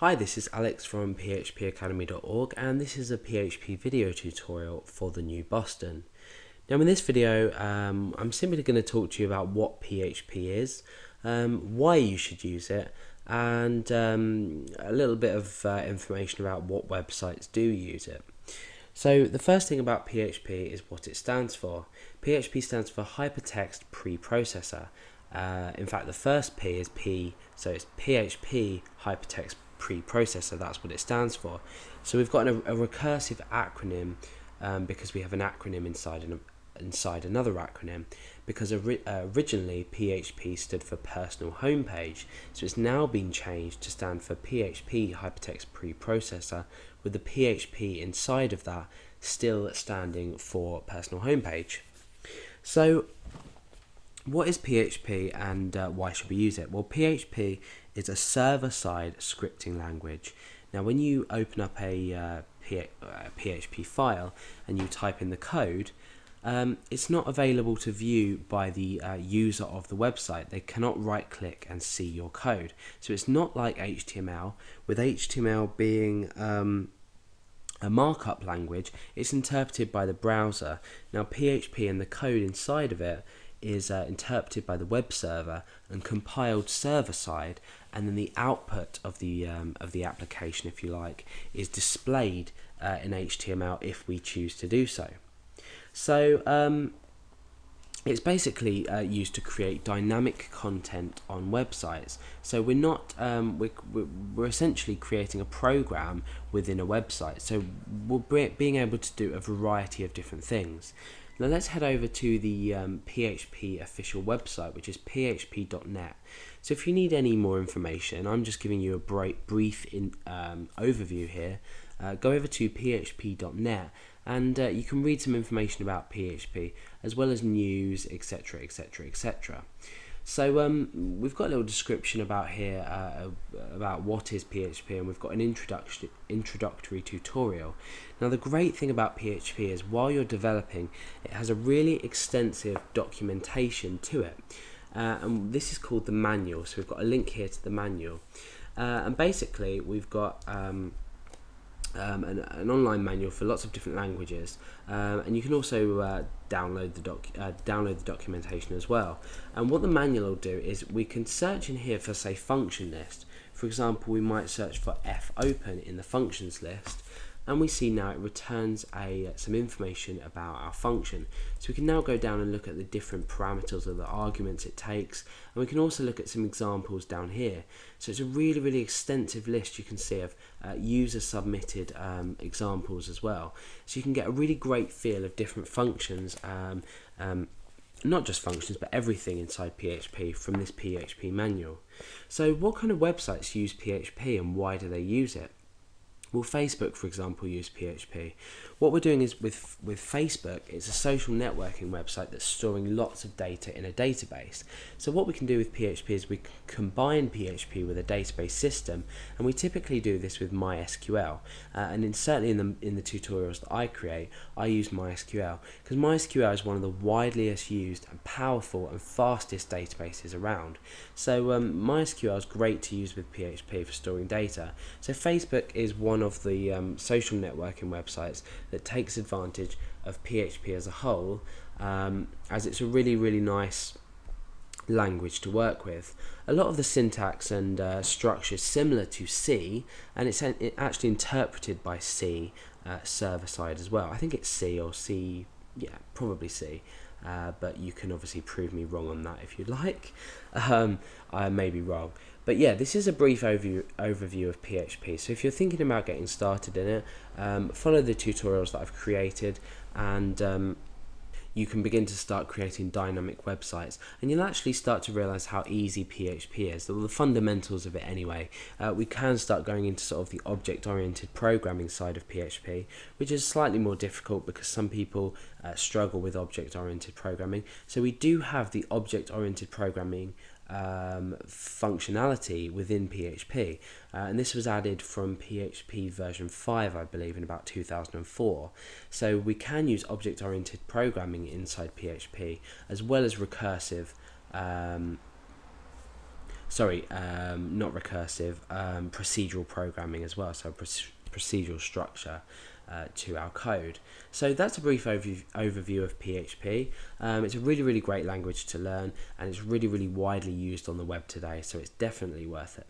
Hi, this is Alex from phpacademy.org and this is a PHP video tutorial for the new Boston. Now in this video um, I'm simply going to talk to you about what PHP is, um, why you should use it and um, a little bit of uh, information about what websites do use it. So the first thing about PHP is what it stands for. PHP stands for Hypertext Preprocessor. Uh, in fact, the first P is P, so it's PHP Hypertext preprocessor, that's what it stands for. So we've got a, a recursive acronym um, because we have an acronym inside an, inside another acronym because ori uh, originally PHP stood for personal homepage so it's now been changed to stand for PHP hypertext preprocessor with the PHP inside of that still standing for personal homepage so what is PHP and uh, why should we use it? Well, PHP is a server-side scripting language. Now, when you open up a uh, PHP uh, file and you type in the code, um, it's not available to view by the uh, user of the website. They cannot right click and see your code. So it's not like HTML, with HTML being um, a markup language, it's interpreted by the browser. Now PHP and the code inside of it is uh, interpreted by the web server and compiled server side and then the output of the um, of the application if you like is displayed uh, in HTML if we choose to do so. So um, it's basically uh, used to create dynamic content on websites. So we're not um, we're, we're essentially creating a program within a website. So we're being able to do a variety of different things now let's head over to the um, PHP official website, which is php.net. So if you need any more information, I'm just giving you a bright, brief in, um, overview here. Uh, go over to php.net and uh, you can read some information about PHP as well as news, etc., etc., etc. So um, we've got a little description about here uh, about what is PHP and we've got an introduction introductory tutorial. Now the great thing about PHP is while you're developing it has a really extensive documentation to it. Uh, and this is called the manual. So we've got a link here to the manual. Uh, and basically we've got um, um, an, an, online manual for lots of different languages, um, and you can also uh, download the doc uh, download the documentation as well. And what the manual will do is we can search in here for say function list. For example, we might search for fopen in the functions list, and we see now it returns a some information about our function. So we can now go down and look at the different parameters of the arguments it takes. And we can also look at some examples down here. So it's a really really extensive list you can see of uh, user submitted um, examples as well. So you can get a really great feel of different functions um, um, not just functions but everything inside PHP from this PHP manual. So what kind of websites use PHP and why do they use it Will Facebook, for example, use PHP? What we're doing is with, with Facebook, it's a social networking website that's storing lots of data in a database. So what we can do with PHP is we combine PHP with a database system, and we typically do this with MySQL. Uh, and in, certainly in the, in the tutorials that I create, I use MySQL, because MySQL is one of the wideliest used and powerful and fastest databases around. So um, MySQL is great to use with PHP for storing data. So Facebook is one of the um, social networking websites that takes advantage of PHP as a whole, um, as it's a really, really nice language to work with. A lot of the syntax and uh, structure is similar to C, and it's actually interpreted by C uh, server side as well. I think it's C or C, yeah, probably C. Uh, but you can obviously prove me wrong on that if you like. Um, I may be wrong. But yeah, this is a brief overview, overview of PHP. So if you're thinking about getting started in it, um, follow the tutorials that I've created and um, you can begin to start creating dynamic websites and you'll actually start to realize how easy PHP is, the fundamentals of it anyway. Uh, we can start going into sort of the object-oriented programming side of PHP, which is slightly more difficult because some people uh, struggle with object-oriented programming. So we do have the object-oriented programming um, functionality within PHP. Uh, and this was added from PHP version 5, I believe, in about 2004. So we can use object oriented programming inside PHP as well as recursive. Um, sorry, um, not recursive, um, procedural programming as well. So procedural structure. Uh, to our code. So that's a brief overview, overview of PHP. Um, it's a really, really great language to learn and it's really, really widely used on the web today, so it's definitely worth it.